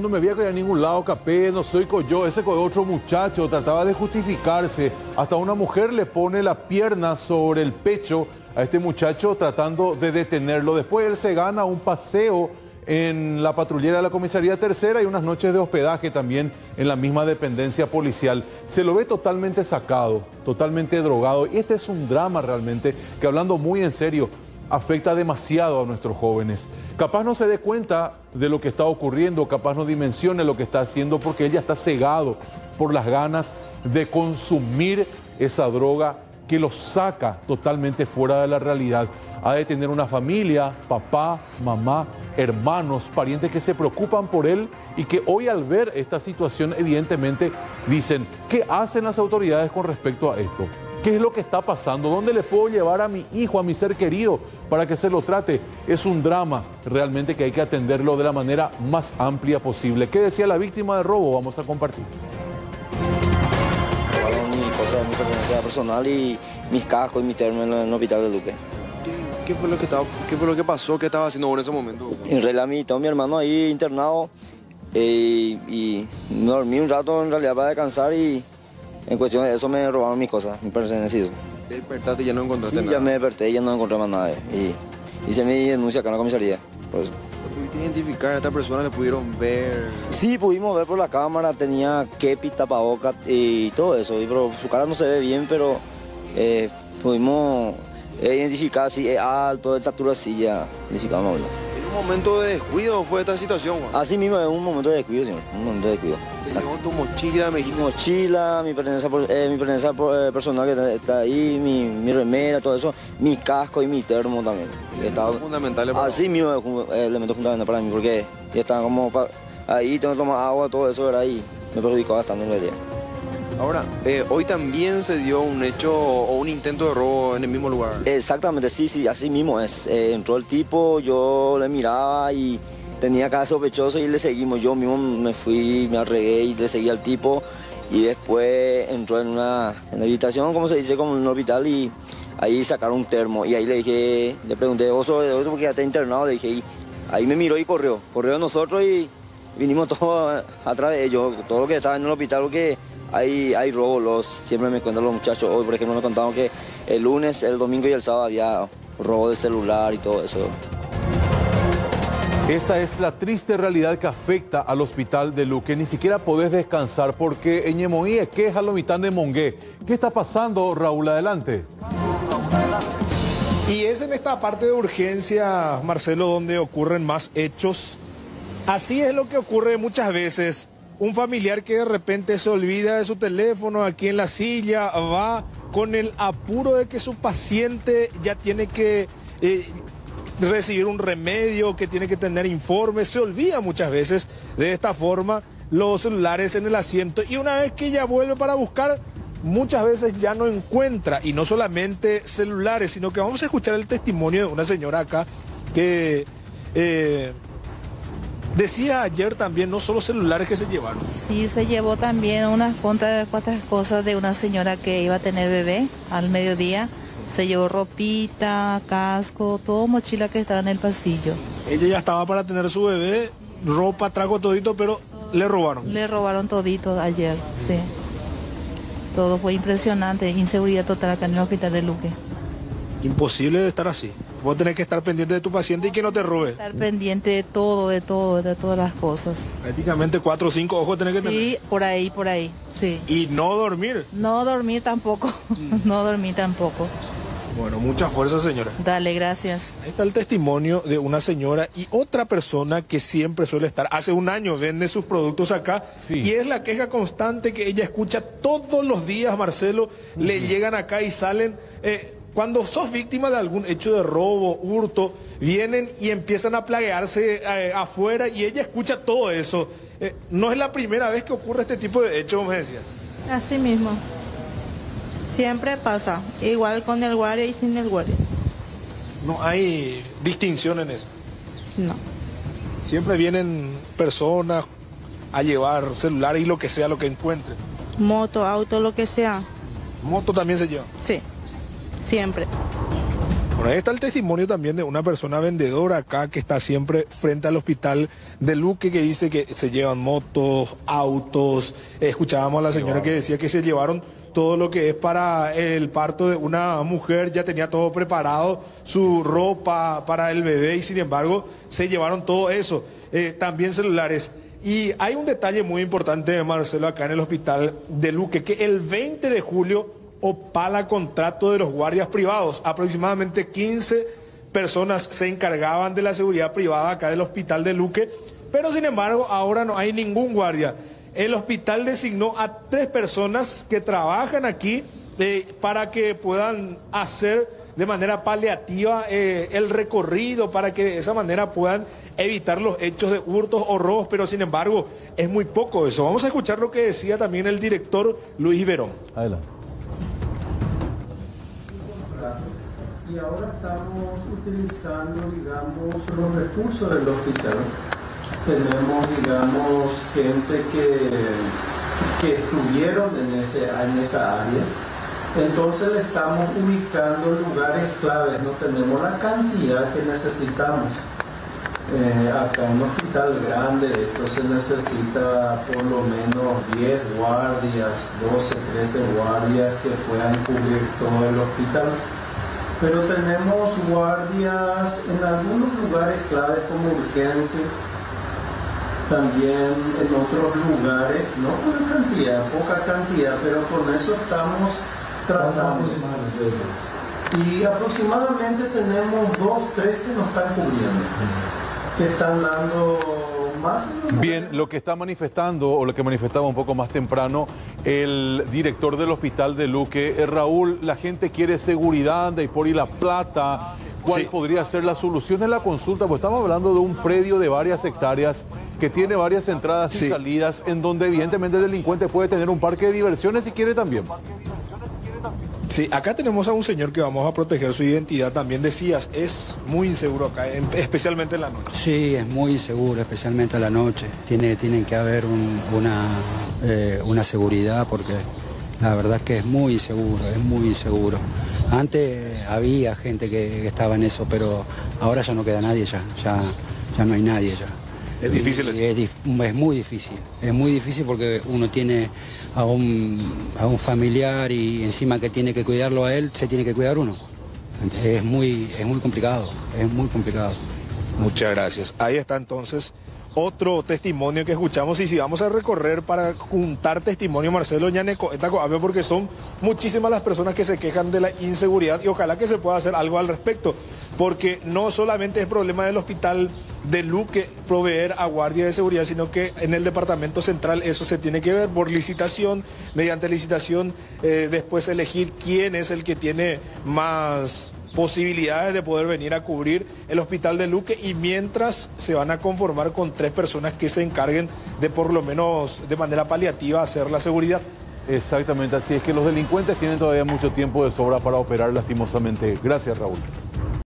no me voy a caer a ningún lado, capé, no soy yo, ese otro muchacho, trataba de justificarse. Hasta una mujer le pone la pierna sobre el pecho a este muchacho tratando de detenerlo. Después él se gana un paseo en la patrullera de la comisaría tercera y unas noches de hospedaje también en la misma dependencia policial. Se lo ve totalmente sacado, totalmente drogado. Y este es un drama realmente que hablando muy en serio afecta demasiado a nuestros jóvenes. Capaz no se dé cuenta de lo que está ocurriendo, capaz no dimensione lo que está haciendo porque ella está cegado por las ganas de consumir esa droga que lo saca totalmente fuera de la realidad. Ha de tener una familia, papá, mamá, hermanos, parientes que se preocupan por él y que hoy al ver esta situación evidentemente dicen, ¿qué hacen las autoridades con respecto a esto? ¿Qué es lo que está pasando? ¿Dónde le puedo llevar a mi hijo, a mi ser querido, para que se lo trate? Es un drama realmente que hay que atenderlo de la manera más amplia posible. ¿Qué decía la víctima de robo? Vamos a compartir. mi cosa, mi pertenencia personal y mis cascos y mi termo en el hospital de Duque. ¿Qué, fue lo que estaba, ¿Qué fue lo que pasó? ¿Qué estaba haciendo en ese momento? En realidad, mi, tengo mi hermano ahí internado eh, y dormí un rato en realidad para descansar y en cuestión de eso me robaron mis cosas, mi pertenecido. ¿Te despertaste y ya no encontraste sí, nada? ya me desperté y ya no encontré más nada. Y hice mi denuncia acá en la comisaría. Por eso. ¿Pudiste identificar a esta persona? ¿Le pudieron ver? Sí, pudimos ver por la cámara, tenía kepi, tapabocas y todo eso. pero su cara no se ve bien, pero eh, pudimos identificar si es alto, de estatura así, ya identificamos. ¿En un momento de descuido fue esta situación, Juan? Así mismo es un momento de descuido, señor, un momento de descuido. ¿Te llevó tu mochila, me dijiste? Mochila, mi pertenencia, eh, mi pertenencia eh, personal que está ahí, mi, mi, remera, todo eso, mi casco y mi termo también. Estaba fundamental para Así mismo es un elemento fundamental para mí, porque ya estaba como ahí, tengo que tomar agua, todo eso, ¿verdad? Y me perjudicó bastante en el día. Ahora, eh, hoy también se dio un hecho o un intento de robo en el mismo lugar. Exactamente, sí, sí, así mismo es. Eh, entró el tipo, yo le miraba y tenía cada sospechoso y le seguimos. Yo mismo me fui, me arregué y le seguí al tipo. Y después entró en una, en una habitación, como se dice, como en un hospital y ahí sacaron un termo. Y ahí le dije, le pregunté, ¿vos sos de otro porque ya está internado? Le dije, y ahí me miró y corrió. Corrió nosotros y vinimos todos atrás de ellos, todo lo que estaba en el hospital, porque hay, hay robos, los, siempre me cuentan los muchachos, hoy por ejemplo nos contaron que el lunes, el domingo y el sábado había robo de celular y todo eso. Esta es la triste realidad que afecta al hospital de Luque. Ni siquiera podés descansar porque en Ñemoí es queja lo mitad de Mongué. ¿Qué está pasando, Raúl? Adelante. Y es en esta parte de urgencia, Marcelo, donde ocurren más hechos. Así es lo que ocurre muchas veces. Un familiar que de repente se olvida de su teléfono aquí en la silla, va con el apuro de que su paciente ya tiene que eh, recibir un remedio, que tiene que tener informes, se olvida muchas veces de esta forma los celulares en el asiento y una vez que ya vuelve para buscar, muchas veces ya no encuentra y no solamente celulares, sino que vamos a escuchar el testimonio de una señora acá que eh, decía ayer también no solo celulares que se llevaron. Sí, se llevó también unas cuantas, cuantas cosas de una señora que iba a tener bebé al mediodía. Se llevó ropita, casco, todo mochila que estaba en el pasillo. Ella ya estaba para tener su bebé, ropa, trago todito, pero le robaron. Le robaron todito ayer, sí. Todo fue impresionante, inseguridad total acá en el hospital de Luque. Imposible de estar así. Vos tenés que estar pendiente de tu paciente y que no te robe. Estar pendiente de todo, de todo, de todas las cosas. Prácticamente cuatro o cinco ojos tenés que tener. Sí, por ahí, por ahí, sí. Y no dormir. No dormir tampoco, no dormir tampoco. Bueno, mucha fuerza, señora. Dale, gracias. Ahí está el testimonio de una señora y otra persona que siempre suele estar. Hace un año vende sus productos acá Sí. y es la queja constante que ella escucha todos los días, Marcelo. Le llegan acá y salen. eh, cuando sos víctima de algún hecho de robo, hurto, vienen y empiezan a plaguearse eh, afuera y ella escucha todo eso. Eh, no es la primera vez que ocurre este tipo de hechos, me decías. Así mismo. Siempre pasa. Igual con el guardia y sin el guardia. No hay distinción en eso. No. Siempre vienen personas a llevar celulares y lo que sea, lo que encuentren. Moto, auto, lo que sea. Moto también se lleva. Sí. Siempre. Bueno, ahí está el testimonio también de una persona vendedora acá que está siempre frente al hospital de Luque que dice que se llevan motos, autos. Escuchábamos a la señora que decía que se llevaron todo lo que es para el parto de una mujer, ya tenía todo preparado, su ropa para el bebé y sin embargo se llevaron todo eso. Eh, también celulares. Y hay un detalle muy importante, Marcelo, acá en el hospital de Luque, que el 20 de julio opala contrato de los guardias privados. Aproximadamente 15 personas se encargaban de la seguridad privada acá del hospital de Luque, pero sin embargo ahora no hay ningún guardia. El hospital designó a tres personas que trabajan aquí eh, para que puedan hacer de manera paliativa eh, el recorrido, para que de esa manera puedan evitar los hechos de hurtos o robos, pero sin embargo es muy poco eso. Vamos a escuchar lo que decía también el director Luis Verón. Adelante. Y ahora estamos utilizando, digamos, los recursos del hospital. Tenemos, digamos, gente que, que estuvieron en, ese, en esa área. Entonces le estamos ubicando lugares claves, no tenemos la cantidad que necesitamos. Eh, acá un hospital grande, esto se necesita por lo menos 10 guardias, 12, 13 guardias que puedan cubrir todo el hospital pero tenemos guardias en algunos lugares claves como urgencia, también en otros lugares, no con cantidad, poca cantidad, pero con eso estamos tratando. Y aproximadamente tenemos dos, tres que nos están cubriendo, que están dando Bien, lo que está manifestando, o lo que manifestaba un poco más temprano, el director del hospital de Luque, eh, Raúl, la gente quiere seguridad de por y la plata. ¿Cuál podría ser la solución en la consulta? Pues estamos hablando de un predio de varias hectáreas que tiene varias entradas y salidas, en donde evidentemente el delincuente puede tener un parque de diversiones si quiere también. Sí, acá tenemos a un señor que vamos a proteger su identidad. También decías, es muy inseguro acá, especialmente en la noche. Sí, es muy inseguro, especialmente en la noche. Tiene, tienen que haber una, eh, una seguridad porque la verdad es que es muy inseguro, es muy inseguro. Antes había gente que, estaba en eso, pero ahora ya no queda nadie ya, ya, ya no hay nadie ya. Es difícil. Es, muy difícil. Es muy difícil porque uno tiene a un, a un familiar y encima que tiene que cuidarlo a él, se tiene que cuidar uno. Es muy, es muy complicado, es muy complicado. Muchas gracias. Ahí está entonces otro testimonio que escuchamos y si vamos a recorrer para juntar testimonio Marcelo Ñaneco, porque son muchísimas las personas que se quejan de la inseguridad y ojalá que se pueda hacer algo al respecto, porque no solamente es problema del hospital de Luque proveer a guardia de seguridad, sino que en el departamento central eso se tiene que ver por licitación, mediante licitación eh, después elegir quién es el que tiene más posibilidades de poder venir a cubrir el hospital de Luque y mientras se van a conformar con tres personas que se encarguen de por lo menos de manera paliativa hacer la seguridad. Exactamente, así es que los delincuentes tienen todavía mucho tiempo de sobra para operar lastimosamente. Gracias Raúl.